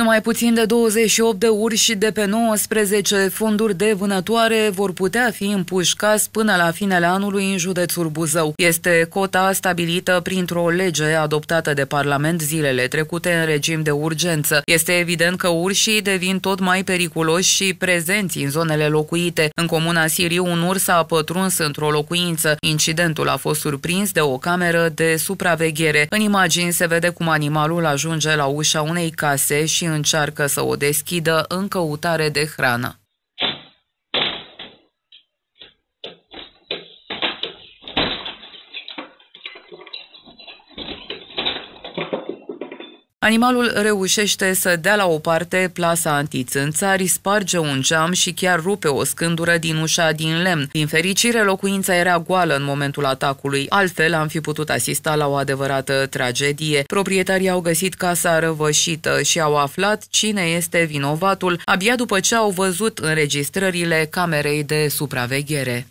Numai puțin de 28 de urși de pe 19 fonduri de vânătoare vor putea fi împușcați până la finele anului în județul Buzău. Este cota stabilită printr-o lege adoptată de Parlament zilele trecute în regim de urgență. Este evident că urșii devin tot mai periculoși și prezenți în zonele locuite. În comuna Siriu, un urs a pătruns într-o locuință. Incidentul a fost surprins de o cameră de supraveghere. În imagini se vede cum animalul ajunge la ușa unei case și încearcă să o deschidă în căutare de hrană. Animalul reușește să dea la o parte plasa antițânțari, sparge un geam și chiar rupe o scândură din ușa din lemn. Din fericire, locuința era goală în momentul atacului, altfel am fi putut asista la o adevărată tragedie. Proprietarii au găsit casa răvășită și au aflat cine este vinovatul abia după ce au văzut înregistrările camerei de supraveghere.